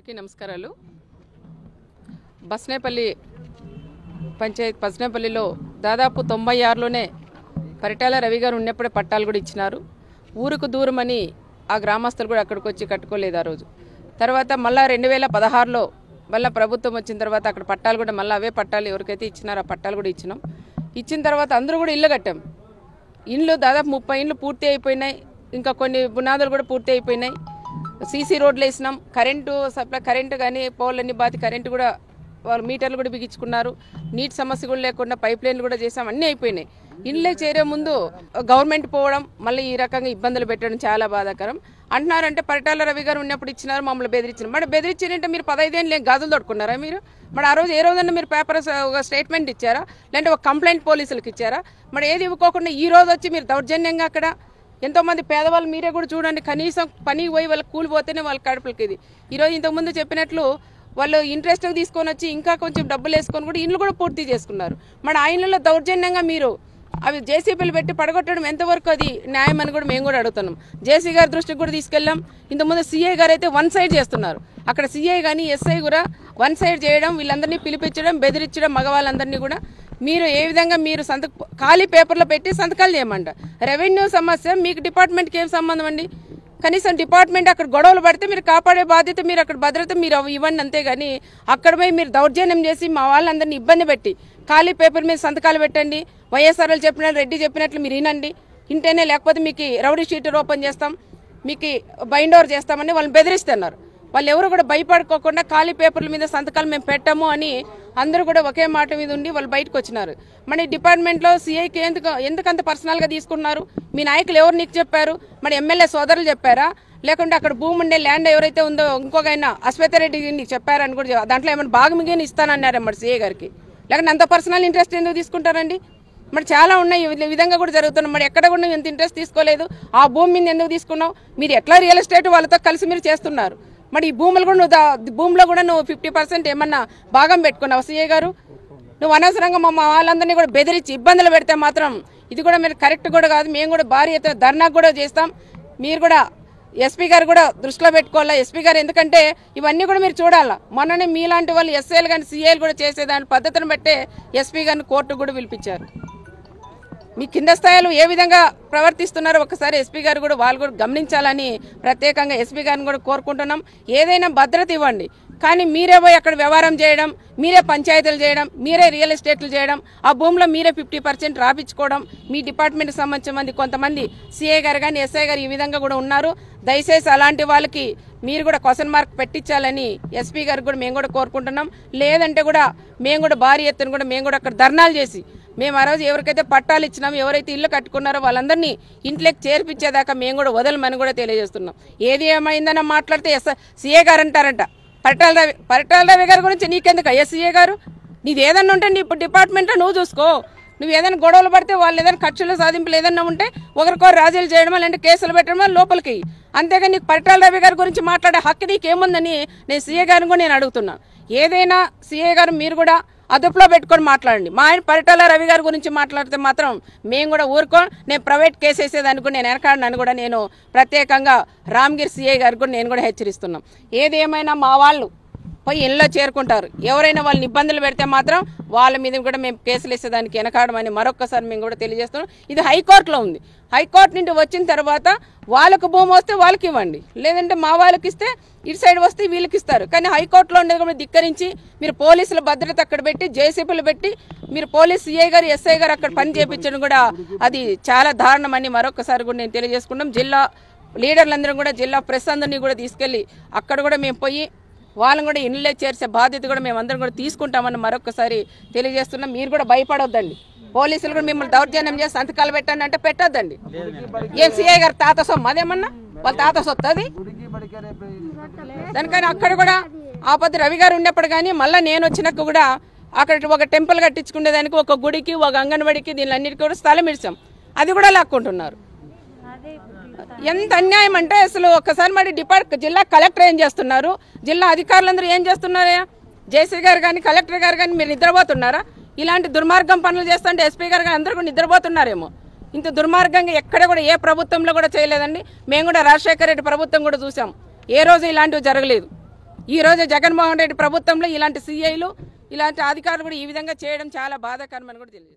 అందరికీ నమస్కారాలు. బస్నేపల్లి పంచాయత్ బస్నేపల్లిలో దాదాపు తొంభై ఆరులోనే పరిటాల రవి గారు ఉన్నప్పుడే పట్టాలు కూడా ఇచ్చినారు. ఊరుకు దూరమని ఆ గ్రామస్తులు కూడా అక్కడికి వచ్చి కట్టుకోలేదు ఆ రోజు. తర్వాత మళ్ళా రెండు వేల పదహారులో మళ్ళీ ప్రభుత్వం వచ్చిన తర్వాత అక్కడ పట్టాలు కూడా మళ్ళీ అవే పట్టాలు ఎవరికైతే ఇచ్చినారో ఆ పట్టాలు కూడా ఇచ్చినాం. ఇచ్చిన తర్వాత అందరూ కూడా ఇల్లు కట్టాం. ఇండ్లు దాదాపు ముప్పై ఇండ్లు పూర్తి అయిపోయినాయి. ఇంకా కొన్ని బునాదులు కూడా పూర్తి అయిపోయినాయి. సీసీ రోడ్లు వేసినాం. కరెంటు సప్లై కరెంటు కానీ పోలన్నీ బాతి కరెంటు కూడా వాళ్ళు మీటర్లు కూడా బిగించుకున్నారు. నీటి సమస్య కూడా లేకుండా పైప్ లైన్లు కూడా చేసాం. అన్నీ అయిపోయినాయి. ఇండ్లే చేరే ముందు గవర్నమెంట్ పోవడం మళ్ళీ ఈ రకంగా ఇబ్బందులు పెట్టడం చాలా బాధాకరం. అంటున్నారంటే పరిటాల రవి గారు ఉన్నప్పుడు ఇచ్చినారు మమ్మల్ని బెదిరించినారు. మరి బెదిరించారంటే మీరు పదహైదేళ్ళు ఏం గాజులు తొడుకున్నారా మీరు? మరి ఆ రోజు ఏ రోజన్నా మీరు పేపర్ ఒక స్టేట్మెంట్ ఇచ్చారా? లేదంటే ఒక కంప్లైంట్ పోలీసులకు ఇచ్చారా? మరి ఏది ఇవ్వకోకుండా ఈ రోజు వచ్చి మీరు దౌర్జన్యంగా అక్కడ ఎంతోమంది పేదవాళ్ళు మీరే కూడా చూడండి. కనీసం పనికి పోయి వాళ్ళకి కూలిపోతేనే వాళ్ళ కడుపులకి ఇది. ఈరోజు ఇంతకుముందు చెప్పినట్లు వాళ్ళు ఇంట్రెస్ట్ తీసుకొని వచ్చి ఇంకా కొంచెం డబ్బులు వేసుకొని కూడా ఇండ్లు కూడా పూర్తి చేసుకున్నారు. మన ఆ ఇళ్ళలో దౌర్జన్యంగా మీరు అవి జేసీబీలు పెట్టి పడగొట్టడం ఎంతవరకు అది న్యాయం అని కూడా మేము కూడా అడుగుతున్నాం. జేసీ గారి దృష్టికి కూడా తీసుకెళ్ళాం. ఇంతకుముందు సీఐ గారు అయితే వన్ సైడ్ చేస్తున్నారు. అక్కడ సీఐ కానీ ఎస్ఐ కూడా వన్ సైడ్ చేయడం వీళ్ళందరినీ పిలిపించడం బెదిరించడం మగవాళ్ళందరినీ కూడా మీరు ఏ విధంగా మీరు సంత ఖాళీ పేపర్లో పెట్టి సంతకాలు చేయమంట. రెవెన్యూ సమస్య మీకు డిపార్ట్మెంట్కి ఏం సంబంధం అండి? కనీసం డిపార్ట్మెంట్ అక్కడ గొడవలు పడితే మీరు కాపాడే బాధ్యత మీరు అక్కడ భద్రత మీరు అవి ఇవ్వండి అంతేగాని అక్కడ పోయి మీరు దౌర్జన్యం చేసి మా వాళ్ళందరినీ ఇబ్బంది పెట్టి ఖాళీ పేపర్ మీద సంతకాలు పెట్టండి. వైఎస్ఆర్ఎల్ చెప్పిన రెడ్డి చెప్పినట్లు మీరు వినండి. ఇంటేనే లేకపోతే మీకు రౌడీ షీటర్ ఓపెన్ చేస్తాం మీకు బైండ్ ఓవర్ చేస్తామని వాళ్ళని బెదిరిస్తున్నారు. వాళ్ళు ఎవరు కూడా భయపడుకోకుండా ఖాళీ పేపర్ల మీద సంతకాలు మేము పెట్టాము అని అందరూ కూడా ఒకే మాట మీద ఉండి వాళ్ళు బయటకు వచ్చినారు. మన డిపార్ట్మెంట్లో సీఐకి ఎందుకు ఎందుకంత పర్సనల్గా తీసుకున్నారు మీ నాయకులు ఎవరు నీకు చెప్పారు? మరి ఎమ్మెల్యే సోదరులు చెప్పారా? లేకుంటే అక్కడ భూమి ఉండే ల్యాండ్ ఎవరైతే ఉందో ఇంకొకైనా అశ్వథరెడ్డి నీకు చెప్పారని కూడా దాంట్లో ఏమైనా భాగం మిగిలిన ఇస్తానన్నారు మరి సీఏ గారికి. లేకుంటే అంత పర్సనల్ ఇంట్రెస్ట్ ఎందుకు తీసుకుంటారండి? మరి చాలా ఉన్నాయి ఈ విధంగా కూడా జరుగుతున్నాయి. మరి ఎక్కడ కూడా ఎంత ఇంట్రెస్ట్ తీసుకోలేదు. ఆ భూమి మీద ఎందుకు తీసుకున్నావు? మీరు ఎట్లా రియల్ ఎస్టేట్ వాళ్ళతో కలిసి మీరు చేస్తున్నారు? మరి ఈ భూములు కూడా నువ్వు దా- భూమిలో కూడా నువ్వు ఫిఫ్టీ పర్సెంట్ ఏమన్నా భాగం పెట్టుకున్నావు సీఏ గారు? నువ్వు అనవసరంగా మా వాళ్ళందరినీ కూడా బెదిరించి ఇబ్బందులు పెడితే మాత్రం ఇది కూడా మీరు కరెక్ట్ కూడా కాదు మేము కూడా భారీ ఎత్తున ధర్నాకు కూడా చేస్తాం. మీరు కూడా ఎస్పీ గారు కూడా దృష్టిలో పెట్టుకోవాలా? ఎస్పీ గారు ఎందుకంటే ఇవన్నీ కూడా మీరు చూడాలా? మొన్ననే మీలాంటి వాళ్ళు ఎస్ఏలు కానీ సీఏలు కూడా చేసేదాని పద్ధతిని బట్టే ఎస్పీ గారిని కోర్టు కూడా పిలిపించారు. మీ కింద స్థాయిలో ఏ విధంగా ప్రవర్తిస్తున్నారో? ఒకసారి ఎస్పీ గారు కూడా వాళ్ళు కూడా గమనించాలని ప్రత్యేకంగా ఎస్పీ గారిని కూడా కోరుకుంటున్నాం. ఏదైనా భద్రత ఇవ్వండి. కానీ మీరే పోయి అక్కడ వ్యవహారం చేయడం మీరే పంచాయతీలు చేయడం మీరే రియల్ ఎస్టేట్లు చేయడం ఆ భూమిలో మీరే ఫిఫ్టీ పర్సెంట్ రాపించుకోవడం మీ డిపార్ట్మెంట్కి సంబంధించిన మంది కొంతమంది సిఐ గారు కానీ ఎస్ఐ గారు ఈ విధంగా కూడా ఉన్నారు. దయచేసి అలాంటి వాళ్ళకి మీరు కూడా క్వశ్చన్ మార్క్ పెట్టించాలని ఎస్పీ గారికి కూడా మేము కూడా కోరుకుంటున్నాం. లేదంటే కూడా మేము కూడా భారీ ఎత్తున కూడా మేము కూడా అక్కడ ధర్నాలు చేసి మేము ఆ రోజు ఎవరికైతే పట్టాలు ఇచ్చినాం ఎవరైతే ఇల్లు కట్టుకున్నారో వాళ్ళందరినీ ఇంట్లోకి చేర్పించేదాకా మేము కూడా వదలమని కూడా తెలియజేస్తున్నాం. ఏది ఏమైందని మాట్లాడితే ఎస్ సీఏ గారు అంటారంట. పరిటాల రవి పరిటాల రవి గారి గురించి నీకెందుకు ఎస్సీఏ సీఏ గారు? నీది ఏదన్నా ఉంటే నీ ఇప్పుడు డిపార్ట్మెంట్లో నువ్వు చూసుకో. నువ్వు ఏదైనా గొడవలు పడితే వాళ్ళు ఏదైనా ఖర్చులు సాధింపులు ఏదన్నా ఉంటే ఒకరికొకరు రాజీలు చేయడం లేదంటే కేసులు పెట్టడం లోపలికి అంతేగాని నీకు పరిటాల రవి గారి గురించి మాట్లాడే హక్కు నీకేముందని నేను సీఏ గారిని కూడా నేను అడుగుతున్నాను ఏదైనా సీఏ గారు మీరు కూడా అదుపులో పెట్టుకొని మాట్లాడండి. మా ఆయన పరిటాల రవి గారి గురించి మాట్లాడితే మాత్రం మేము కూడా ఊరుకో. నేను ప్రైవేట్ కేసు వేసేదానికి కూడా నేను వెనకాడనని కూడా నేను ప్రత్యేకంగా రామ్గిరి సిఐ గారికి కూడా నేను కూడా హెచ్చరిస్తున్నాం. ఏదేమైనా మా వాళ్ళు పోయి ఇళ్ళలో చేరుకుంటారు. ఎవరైనా వాళ్ళని ఇబ్బందులు పెడితే మాత్రం వాళ్ళ మీద కూడా మేము కేసులు వేసేదానికి వెనకాడమని మరొకసారి మేము కూడా తెలియజేస్తున్నాం. ఇది హైకోర్టులో ఉంది. హైకోర్టు నుండి వచ్చిన తర్వాత వాళ్ళకు భూమి వస్తే వాళ్ళకి ఇవ్వండి. లేదంటే మా వాళ్ళకి ఇస్తే ఇటు సైడ్ వస్తే వీళ్ళకి ఇస్తారు. కానీ హైకోర్టులో ఉండేది కూడా ధిక్కరించి మీరు పోలీసుల భద్రత అక్కడ పెట్టి జేసీపీలు పెట్టి మీరు పోలీస్ సిఐ గారు ఎస్ఐ గారు అక్కడ పని చేయించడం కూడా అది చాలా దారుణమని మరొకసారి కూడా నేను తెలియజేసుకుంటాం జిల్లా లీడర్లందరం కూడా జిల్లా ప్రెస్ అందరినీ కూడా తీసుకెళ్ళి అక్కడ కూడా మేము పోయి వాళ్ళని కూడా ఇంట్లో చేర్చే బాధ్యత కూడా మేము అందరం కూడా తీసుకుంటామని మరొకసారి తెలియజేస్తున్నాం. మీరు కూడా భయపడొద్దండి. పోలీసులు కూడా మిమ్మల్ని దౌర్జన్యం చేసి సంతకాలు పెట్టండి అంటే పెట్టొద్దండి. ఏం సిఐ గారు తాత సొమ్ము అదేమన్నా? వాళ్ళ తాత సొత్తది దానికని అక్కడ కూడా ఆపతి రవి గారు ఉన్నప్పుడు కానీ మళ్ళీ నేను వచ్చినాక కూడా అక్కడ ఒక టెంపుల్ కట్టించుకునేదానికి ఒక గుడికి ఒక అంగన్వాడికి దీనిలన్నిటికీ కూడా స్థలం ఇచ్చాం. అది కూడా లాక్కుంటున్నారు. ఎంత అన్యాయం అంటే అసలు ఒక్కసారి మరి డిపార్ట్ జిల్లా కలెక్టర్ ఏం చేస్తున్నారు? జిల్లా అధికారులందరూ ఏం చేస్తున్నారా? జేసీ గారు కానీ కలెక్టర్ గారు కానీ మీరు నిద్రపోతున్నారా? ఇలాంటి దుర్మార్గం పనులు చేస్తుంటే ఎస్పీ గారు కానీ అందరూ కూడా నిద్రపోతున్నారేమో. ఇంత దుర్మార్గంగా ఎక్కడ కూడా ఏ ప్రభుత్వంలో కూడా చేయలేదండి. మేము కూడా రాజశేఖర రెడ్డి ప్రభుత్వం కూడా చూసాం ఏ రోజు ఇలాంటివి జరగలేదు. ఈ రోజు జగన్మోహన్ రెడ్డి ప్రభుత్వంలో ఇలాంటి సీఐలు ఇలాంటి అధికారులు కూడా ఈ విధంగా చేయడం చాలా బాధాకరమని కూడా తెలియదు.